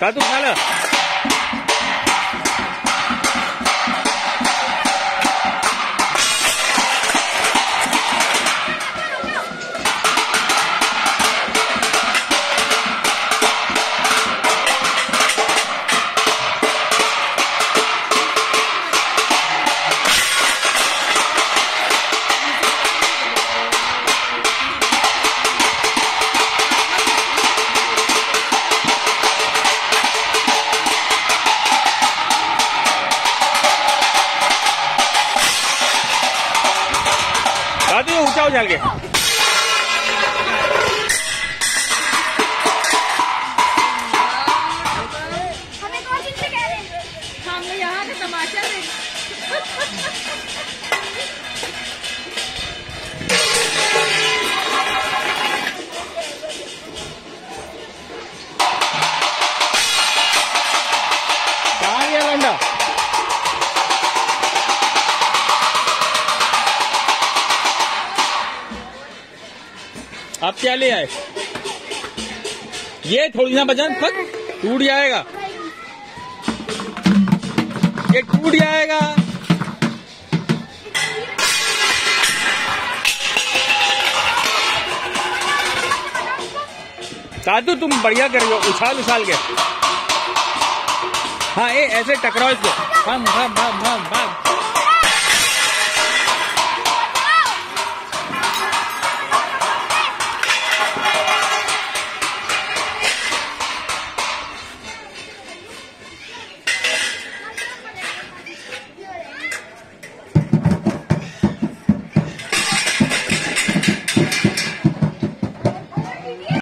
दादू खा लो दादू ऊँचा हैं हम यहाँ आप क्या ले आए? ये थोड़ी ना बचन फट, टूट जाएगा। ये टूट जाएगा। दादू, तुम बढ़िया कर रहे हो, उछाल उछाल के। हाँ ये ऐसे टकराओ इसको। हम हम हम हम हम।